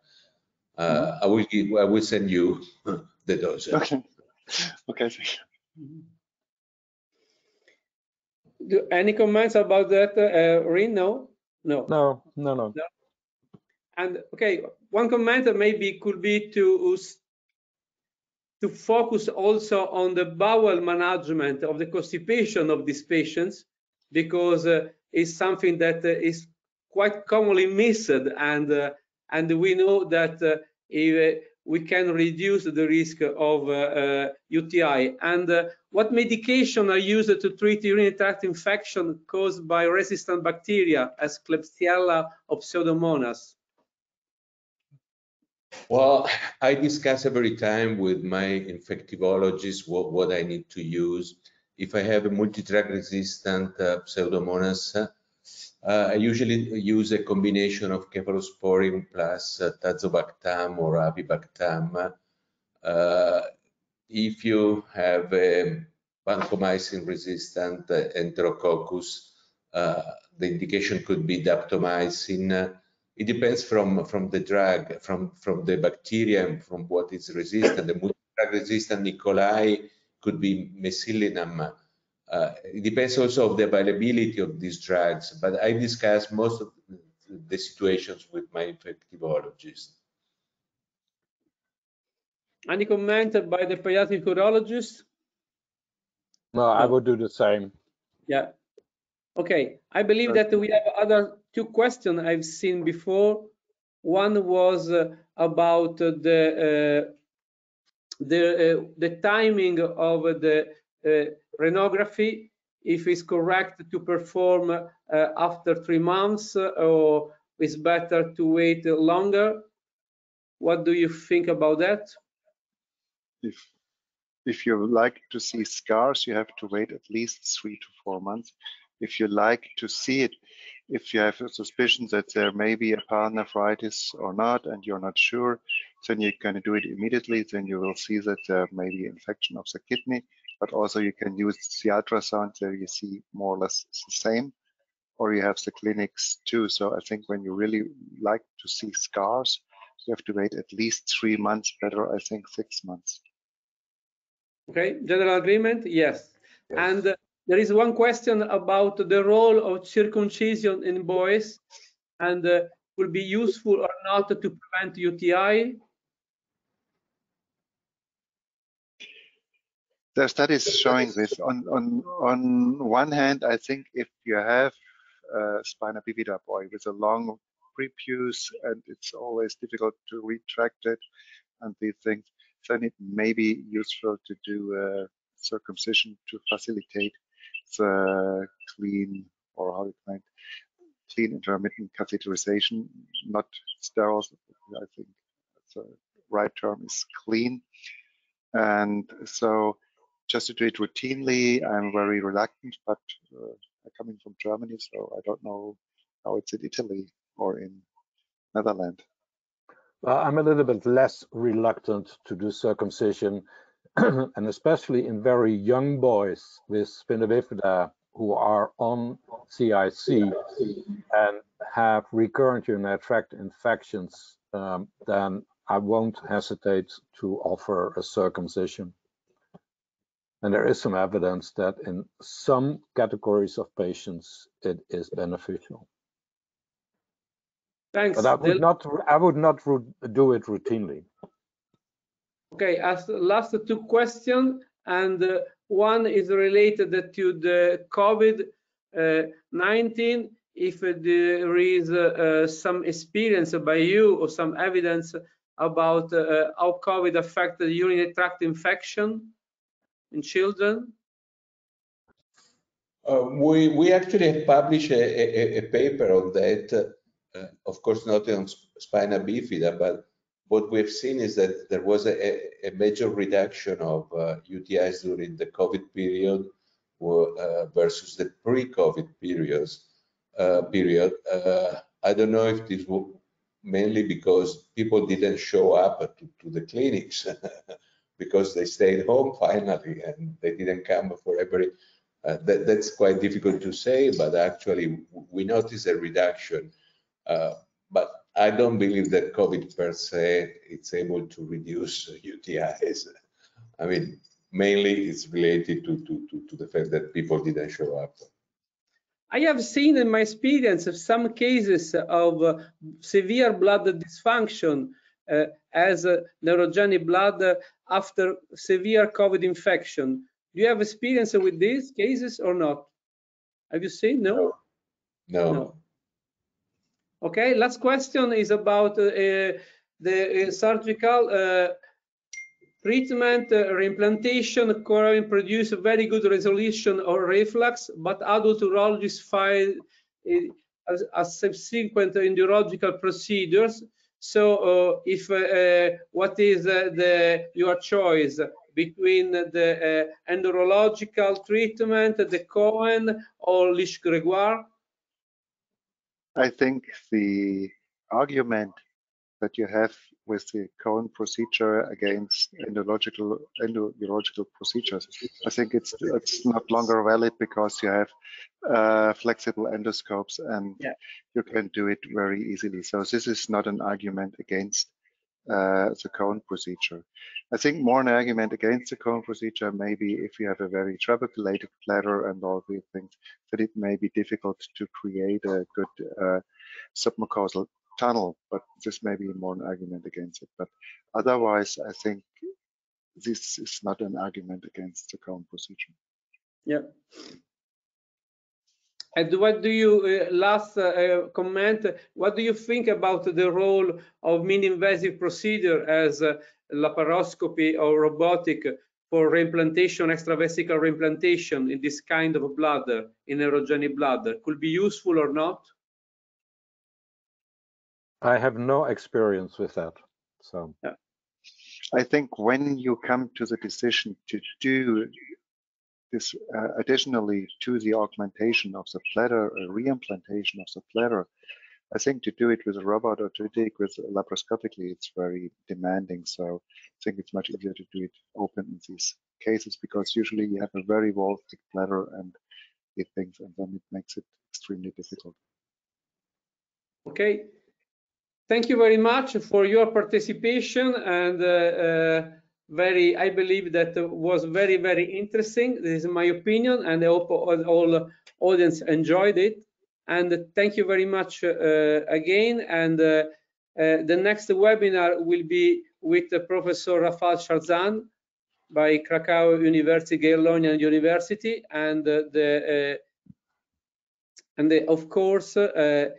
Uh, mm -hmm. I will give, I will send you the dosage. Okay. Okay. Do any comments about that, uh, Rien? No. No. No. No. No. no. And okay, one comment maybe could be to to focus also on the bowel management of the constipation of these patients because uh, is something that uh, is quite commonly missed and uh, and we know that if, we can reduce the risk of uh, uh, UTI. And uh, what medication are used to treat urinary tract infection caused by resistant bacteria as Klebsiella or Pseudomonas? Well, I discuss every time with my infectivologist what, what I need to use if I have a multi-drug resistant uh, pseudomonas, uh, I usually use a combination of cephalosporin plus uh, tazobactam or avibactam. Uh, if you have a vancomycin resistant uh, enterococcus, uh, the indication could be daptomycin. It depends from, from the drug, from, from the bacteria, and from what is resistant. The multi-drug resistant E. coli could be mecillinam. Uh, it depends also of the availability of these drugs, but I discuss most of the situations with my infectivologist. Any comment by the pediatric urologist? No, I would do the same. Yeah. Okay. I believe that we have other two questions I've seen before. One was uh, about the uh, the, uh, the timing of the uh, renography, if it's correct to perform uh, after three months or it's better to wait longer. What do you think about that? If if you like to see scars, you have to wait at least three to four months. If you like to see it, if you have a suspicion that there may be a paranephritis or not, and you're not sure, then going to do it immediately. Then you will see that there may be infection of the kidney, but also you can use the ultrasound there you see more or less the same, or you have the clinics too. So I think when you really like to see scars, you have to wait at least three months, better I think six months. Okay, general agreement, yes. yes. And uh, there is one question about the role of circumcision in boys and uh, will be useful or not to prevent UTI? There are studies showing this. On, on, on one hand, I think if you have a spina bifida boy with a long prepuce and it's always difficult to retract it and these things, then it may be useful to do a circumcision to facilitate uh, clean or how you find clean intermittent catheterization, not sterile. I think the right term is clean. And so just to do it routinely, I'm very reluctant, but uh, I'm coming from Germany, so I don't know how it's in Italy or in Netherlands. Well, I'm a little bit less reluctant to do circumcision, and especially in very young boys with spina bifida who are on CIC and have recurrent urinary tract infections, um, then I won't hesitate to offer a circumcision. And there is some evidence that in some categories of patients, it is beneficial. Thanks. But I would not, I would not do it routinely. Okay, as last two questions, and uh, one is related to the COVID-19. If uh, there is uh, some experience by you or some evidence about how COVID affected urinary tract infection in children? Uh, we, we actually published a, a, a paper on that, uh, of course not on sp- spina bifida, but what we've seen is that there was a, a major reduction of uh, UTIs during the COVID period uh, versus the pre-COVID periods, uh, period. Uh, I don't know if this was mainly because people didn't show up to, to the clinics because they stayed home finally and they didn't come for every uh, that, that's quite difficult to say, but actually we notice a reduction. Uh, but I don't believe that COVID per se it's able to reduce UTIs. I mean, mainly it's related to, to, to, to the fact that people didn't show up. I have seen in my experience of some cases of uh, severe blood dysfunction uh, as uh, neurogenic blood uh, after severe COVID infection. Do you have experience with these cases or not? Have you seen? No? No. no. Okay, last question is about uh, the uh, surgical uh, treatment, uh, reimplantation, Coraline produce a very good resolution or reflux, but adult urologists find it as, as subsequent urological procedures. So uh, if uh, uh, what is the your choice between the endourological treatment, the Cohen or Lich Gregoir? I think the argument that you have with the Cohen procedure against endological endourological procedures, I think it's it's not longer valid because you have uh, flexible endoscopes and Yeah. you can do it very easily. So this is not an argument against uh, the Cohen procedure. I think more an argument against the Cohen procedure maybe if you have a very trabeculated bladder and all these things, that it may be difficult to create a good uh, submucosal tunnel, but this may be more an argument against it. But otherwise, I think this is not an argument against the current procedure. Yeah. And what do you, uh, last uh, uh, comment, what do you think about the role of mini-invasive procedure as uh, laparoscopy or robotic for reimplantation, extravesical reimplantation in this kind of bladder, in erogenic bladder? Could be useful or not? I have no experience with that. So I think when you come to the decision to do this uh, additionally to the augmentation of the bladder, a reimplantation of the bladder, I think to do it with a robot or to do it with laparoscopically, it's very demanding. So I think it's much easier to do it open in these cases because usually you have a very wall thick bladder and it things, and then it makes it extremely difficult. Okay. Thank you very much for your participation and uh, uh, very, I believe that was very, very interesting. This is my opinion and I hope all, all audience enjoyed it. And thank you very much uh, again. And the next webinar will be with Professor Rafal Sharzan by Krakow University, Jagiellonian University, and the uh, and the, of course, uh,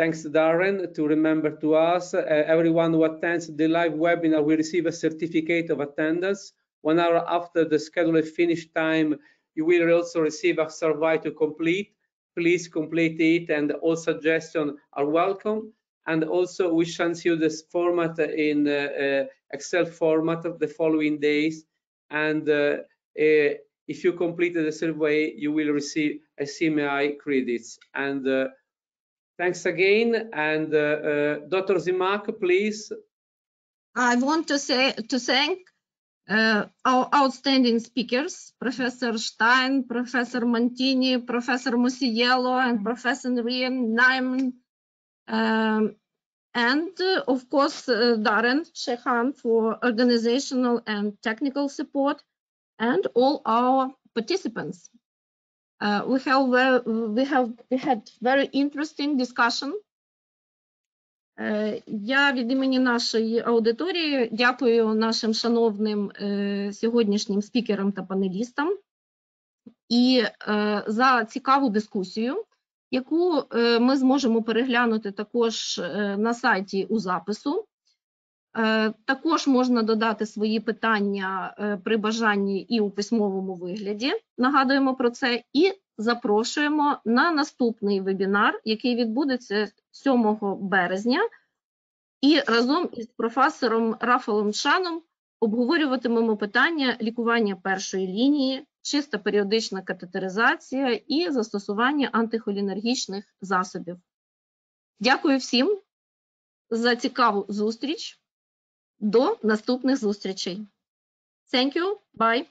thanks Darren to remember to us, uh, everyone who attends the live webinar will receive a certificate of attendance. One hour after the scheduled finish time, you will also receive a survey to complete. Please complete it and all suggestions are welcome. And also we send you this format in uh, uh, Excel format of the following days. And uh, uh, if you completed the survey, you will receive a CMI credits. And uh, thanks again. And uh, uh, Dr. Zimak, please. I want to say to thank uh, our outstanding speakers, Professor Stein, Professor Montini, Professor Mosiello, and Professor Rien Nijman, um, and uh, of course uh, Darren Shehan for organizational and technical support, and all our participants. Uh, we have ve- we have we had very interesting discussion. Е, Я від імені нашої аудиторії дякую нашим шановним е, сьогоднішнім спікерам та панелістам і е, за цікаву дискусію, яку е, ми зможемо переглянути також на сайті у запису. Е, Також можна додати свої питання е, при бажанні і у письмовому вигляді. Нагадуємо про це і запрошуємо на наступний вебінар, який відбудеться 7 березня. І разом із професором Рафалом Шаном обговорюватимемо питання лікування першої лінії, чиста періодична катетеризація і застосування антихолінергічних засобів. Дякую всім за цікаву зустріч. До наступних зустрічей. Thank you. Bye.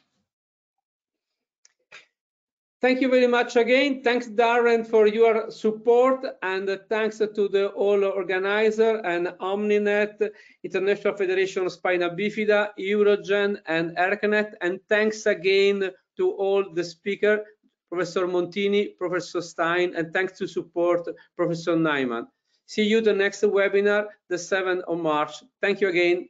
Thank you very much again. Thanks, Darren, for your support, and thanks to the all organizer and Omninet, International Federation of Spina Bifida, Eurogen, and ERKNet. And thanks again to all the speaker, Professor Montini, Professor Stein, and thanks to support Professor Nijman. See you the next webinar, the 7th of March. Thank you again.